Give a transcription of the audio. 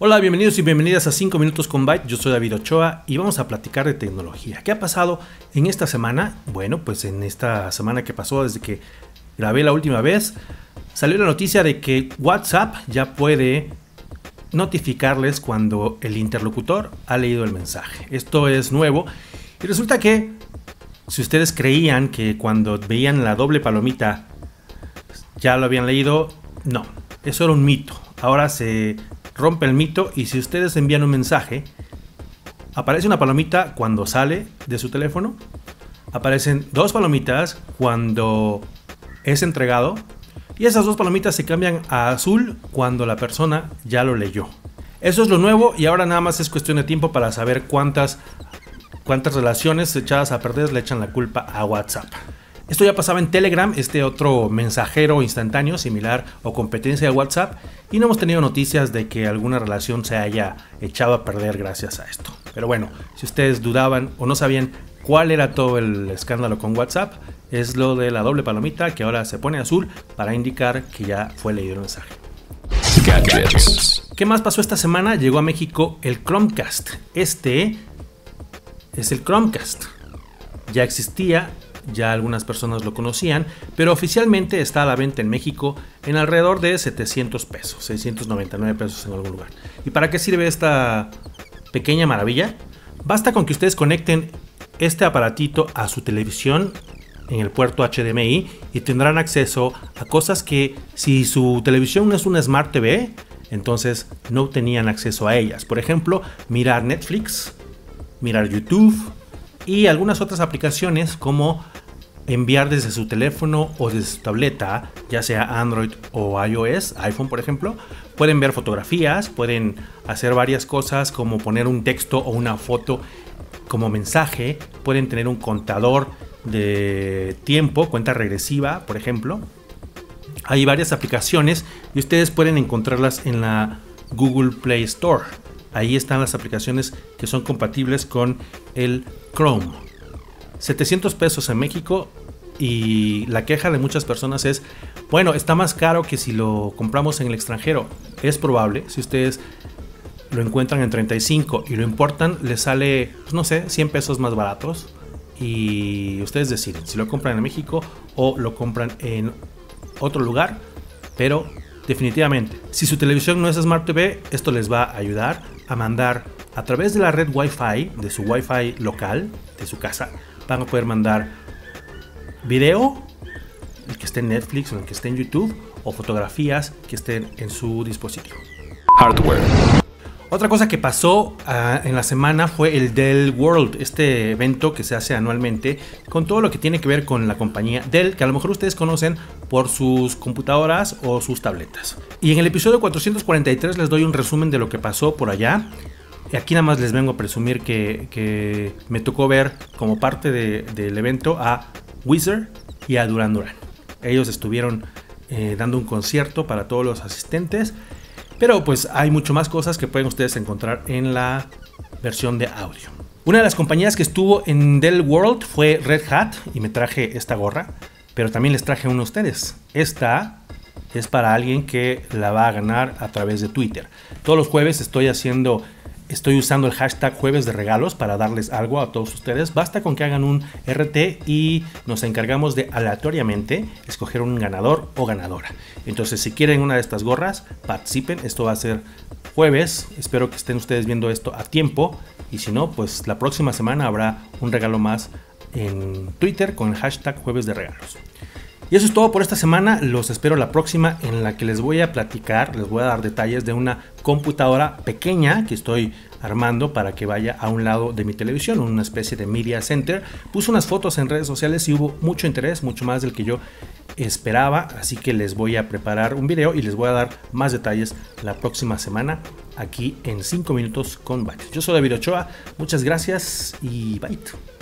Hola, bienvenidos y bienvenidas a 5 minutos con Byte. Yo soy David Ochoa y vamos a platicar de tecnología. ¿Qué ha pasado en esta semana? Bueno, pues en esta semana que pasó desde que grabé la última vez, salió la noticia de que WhatsApp ya puede notificarles cuando el interlocutor ha leído el mensaje. Esto es nuevo y resulta que si ustedes creían que cuando veían la doble palomita ya lo habían leído, no, eso era un mito. Ahora se rompe el mito y si ustedes envían un mensaje, aparece una palomita cuando sale de su teléfono, aparecen dos palomitas cuando es entregado y esas dos palomitas se cambian a azul cuando la persona ya lo leyó. Eso es lo nuevo y ahora nada más es cuestión de tiempo para saber cuántas, cuántas relaciones echadas a perder le echan la culpa a WhatsApp. Esto ya pasaba en Telegram, este otro mensajero instantáneo similar o competencia de WhatsApp, y no hemos tenido noticias de que alguna relación se haya echado a perder gracias a esto. Pero bueno, si ustedes dudaban o no sabían cuál era todo el escándalo con WhatsApp, es lo de la doble palomita que ahora se pone azul para indicar que ya fue leído el mensaje. ¿Qué más pasó esta semana? Llegó a México el Chromecast. Este es el Chromecast. Ya existía ya algunas personas lo conocían, pero oficialmente está a la venta en México en alrededor de 700 pesos, 699 pesos en algún lugar. ¿Y para qué sirve esta pequeña maravilla? Basta con que ustedes conecten este aparatito a su televisión en el puerto HDMI y tendrán acceso a cosas que si su televisión no es una Smart TV, entonces no tenían acceso a ellas. Por ejemplo, mirar Netflix, mirar YouTube y algunas otras aplicaciones como enviar desde su teléfono o desde su tableta, ya sea Android o iOS, iPhone por ejemplo, pueden ver fotografías, pueden hacer varias cosas como poner un texto o una foto como mensaje, pueden tener un contador de tiempo, cuenta regresiva, por ejemplo. Hay varias aplicaciones y ustedes pueden encontrarlas en la Google Play Store. Ahí están las aplicaciones que son compatibles con el Chrome. 700 pesos en México y la queja de muchas personas es, bueno, está más caro que si lo compramos en el extranjero. Es probable, si ustedes lo encuentran en 35 y lo importan, les sale, pues, no sé, 100 pesos más baratos. Y ustedes deciden si lo compran en México o lo compran en otro lugar. Pero definitivamente, si su televisión no es Smart TV, esto les va a ayudar a mandar a través de la red Wi-Fi, de su Wi-Fi local, de su casa, van a poder mandar video, el que esté en Netflix o el que esté en YouTube, o fotografías que estén en su dispositivo. Hardware. Otra cosa que pasó ah, en la semana fue el Dell World, este evento que se hace anualmente con todo lo que tiene que ver con la compañía Dell, que a lo mejor ustedes conocen por sus computadoras o sus tabletas. Y en el episodio 443 les doy un resumen de lo que pasó por allá. Y aquí nada más les vengo a presumir que, me tocó ver como parte del evento a Wizard y a Duran Duran. Ellos estuvieron eh, dando un concierto para todos los asistentes, pero pues hay mucho más cosas que pueden ustedes encontrar en la versión de audio. Una de las compañías que estuvo en Dell World fue Red Hat y me traje esta gorra, pero también les traje una a ustedes. Esta es para alguien que la va a ganar a través de Twitter. Todos los jueves estoy haciendo Estoy usando el hashtag jueves de regalos para darles algo a todos ustedes. Basta con que hagan un RT y nos encargamos de aleatoriamente escoger un ganador o ganadora. Entonces, si quieren una de estas gorras, participen. Esto va a ser jueves. Espero que estén ustedes viendo esto a tiempo. Y si no, pues la próxima semana habrá un regalo más en Twitter con el hashtag jueves de regalos. Y eso es todo por esta semana. Los espero la próxima en la que les voy a platicar, les voy a dar detalles de una computadora pequeña que estoy armando para que vaya a un lado de mi televisión, una especie de media center. Puse unas fotos en redes sociales y hubo mucho interés, mucho más del que yo esperaba, así que les voy a preparar un video y les voy a dar más detalles la próxima semana aquí en 5 minutos con Byte. Yo soy David Ochoa, muchas gracias y Byte.